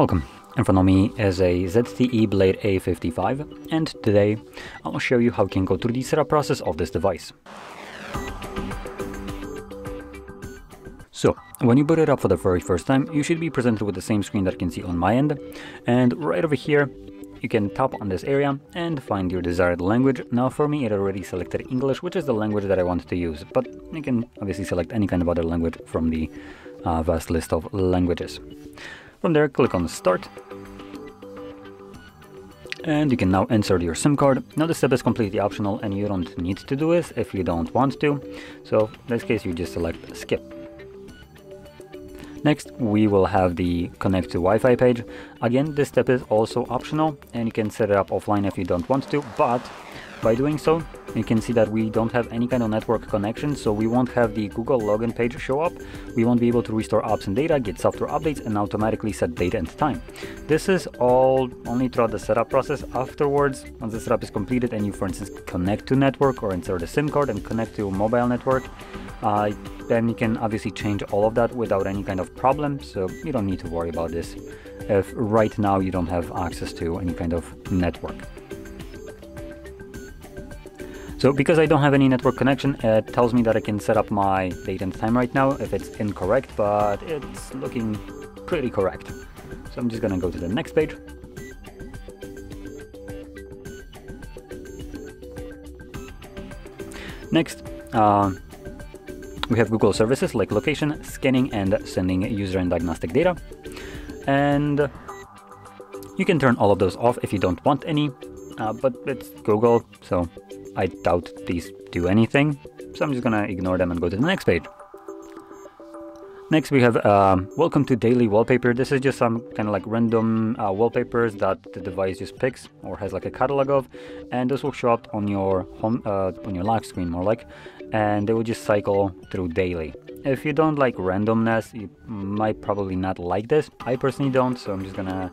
Welcome. In front of me is a ZTE Blade A55 and today I'll show you how you can go through the setup process of this device. So, when you boot it up for the very first time, you should be presented with the same screen that you can see on my end. And right over here, you can tap on this area and find your desired language. Now for me, it already selected English, which is the language that I want to use. But you can obviously select any kind of other language from the uh, vast list of languages. From there, click on Start. And you can now insert your SIM card. Now this step is completely optional and you don't need to do this if you don't want to. So in this case, you just select Skip. Next, we will have the connect to Wi-Fi page. Again, this step is also optional and you can set it up offline if you don't want to, but by doing so, you can see that we don't have any kind of network connection, so we won't have the Google login page show up. We won't be able to restore apps and data, get software updates, and automatically set date and time. This is all only throughout the setup process. Afterwards, once the setup is completed and you, for instance, connect to network or insert a SIM card and connect to mobile network, uh, then you can obviously change all of that without any kind of problem, so you don't need to worry about this if right now you don't have access to any kind of network. So because I don't have any network connection, it tells me that I can set up my date and time right now if it's incorrect, but it's looking pretty correct. So I'm just gonna go to the next page. Next, uh, we have Google services like location, scanning, and sending user and diagnostic data. And you can turn all of those off if you don't want any, uh, but it's Google, so I doubt these do anything, so I'm just gonna ignore them and go to the next page. Next we have um, welcome to daily wallpaper. This is just some kind of like random uh, wallpapers that the device just picks or has like a catalog of, and this will show up on your home uh, on your lock screen more like, and they will just cycle through daily. If you don't like randomness, you might probably not like this. I personally don't, so I'm just gonna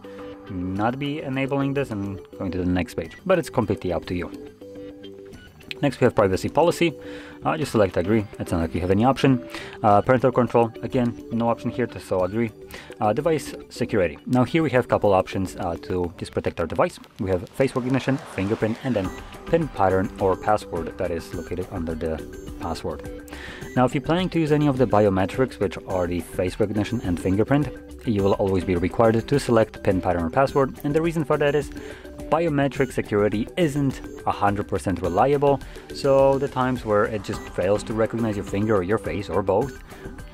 not be enabling this and going to the next page. But it's completely up to you. Next we have privacy policy, uh, just select agree, it's not like you have any option. Uh, parental control, again, no option here, to so agree. Uh, device security, now here we have a couple options uh, to just protect our device. We have face recognition, fingerprint, and then pin pattern or password that is located under the password. Now if you're planning to use any of the biometrics, which are the face recognition and fingerprint, you will always be required to select pin pattern or password, and the reason for that is biometric security isn't 100% reliable, so the times where it just fails to recognize your finger or your face or both,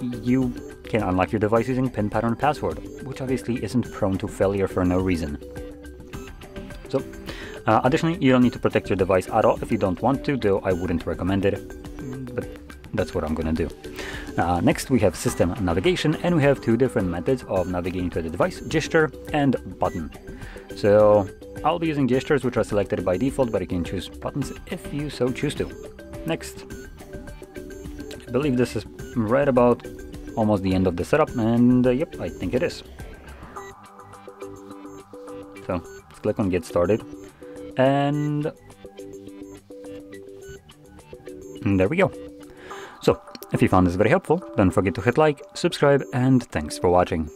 you can unlock your device using pin pattern password, which obviously isn't prone to failure for no reason. So, uh, additionally, you don't need to protect your device at all if you don't want to, though I wouldn't recommend it, but that's what I'm gonna do. Uh, next we have system navigation and we have two different methods of navigating to the device, gesture and button. So I'll be using gestures which are selected by default, but you can choose buttons if you so choose to. Next. I believe this is right about almost the end of the setup, and uh, yep, I think it is. So, let's click on get started, and, and there we go. So, if you found this very helpful, don't forget to hit like, subscribe, and thanks for watching.